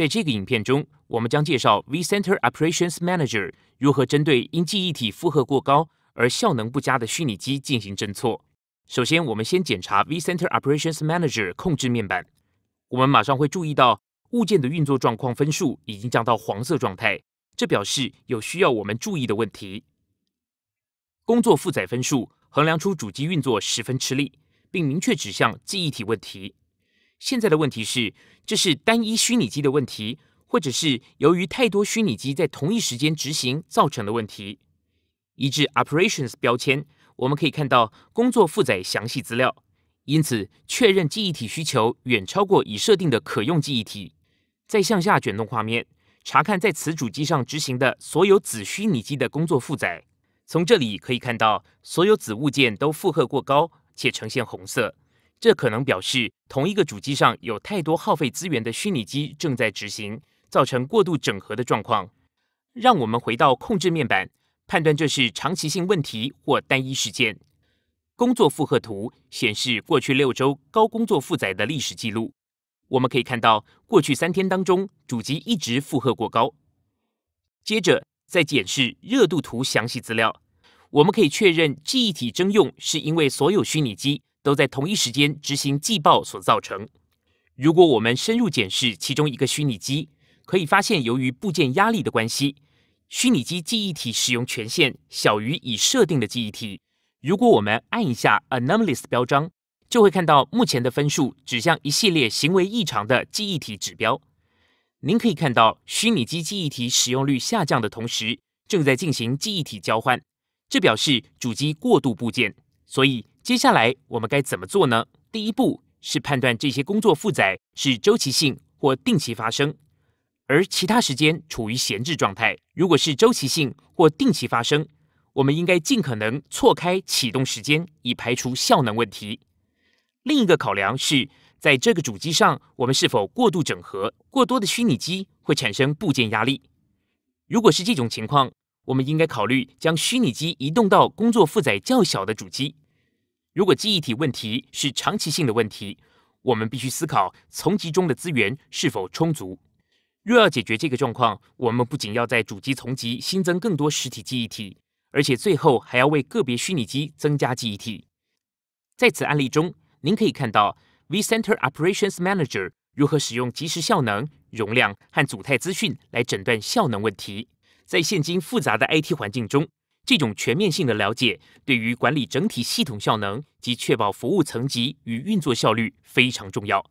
在这个影片中，我们将介绍 vCenter Operations Manager 如何针对因记忆体负荷过高而效能不佳的虚拟机进行侦错。首先，我们先检查 vCenter Operations Manager 控制面板。我们马上会注意到物件的运作状况分数已经降到黄色状态，这表示有需要我们注意的问题。工作负载分数衡量出主机运作十分吃力，并明确指向记忆体问题。现在的问题是，这是单一虚拟机的问题，或者是由于太多虚拟机在同一时间执行造成的问题。移至 Operations 标签，我们可以看到工作负载详细资料。因此，确认记忆体需求远超过已设定的可用记忆体。再向下卷动画面，查看在此主机上执行的所有子虚拟机的工作负载。从这里可以看到，所有子物件都负荷过高且呈现红色。这可能表示同一个主机上有太多耗费资源的虚拟机正在执行，造成过度整合的状况。让我们回到控制面板，判断这是长期性问题或单一事件。工作负荷图显示过去六周高工作负载的历史记录。我们可以看到，过去三天当中，主机一直负荷过高。接着，再检视热度图详细资料，我们可以确认记忆体征用是因为所有虚拟机都在同一时间执行季报所造成。如果我们深入检视其中一个虚拟机，可以发现由于部件压力的关系，虚拟机记忆体使用权限小于已设定的记忆体。如果我们按一下 Anomalous 标章，就会看到目前的分数指向一系列行为异常的记忆体指标。您可以看到虚拟机记忆体使用率下降的同时，正在进行记忆体交换，这表示主机过度部件。所以接下来我们该怎么做呢？第一步是判断这些工作负载是周期性或定期发生，而其他时间处于闲置状态。如果是周期性或定期发生，我们应该尽可能错开启动时间，以排除效能问题。另一个考量是在这个主机上，我们是否过度整合，过多的虚拟机会产生部件压力。如果是这种情况，我们应该考虑将虚拟机移动到工作负载较小的主机。如果记忆体问题是长期性的问题，我们必须思考从集中的资源是否充足。若要解决这个状况，我们不仅要在主机从集新增更多实体记忆体。而且最后还要为个别虚拟机增加记忆体。在此案例中，您可以看到 vCenter Operations Manager 如何使用即时效能、容量和组态资讯来诊断效能问题。在现今复杂的 IT 环境中，这种全面性的了解对于管理整体系统效能及确保服务层级与运作效率非常重要。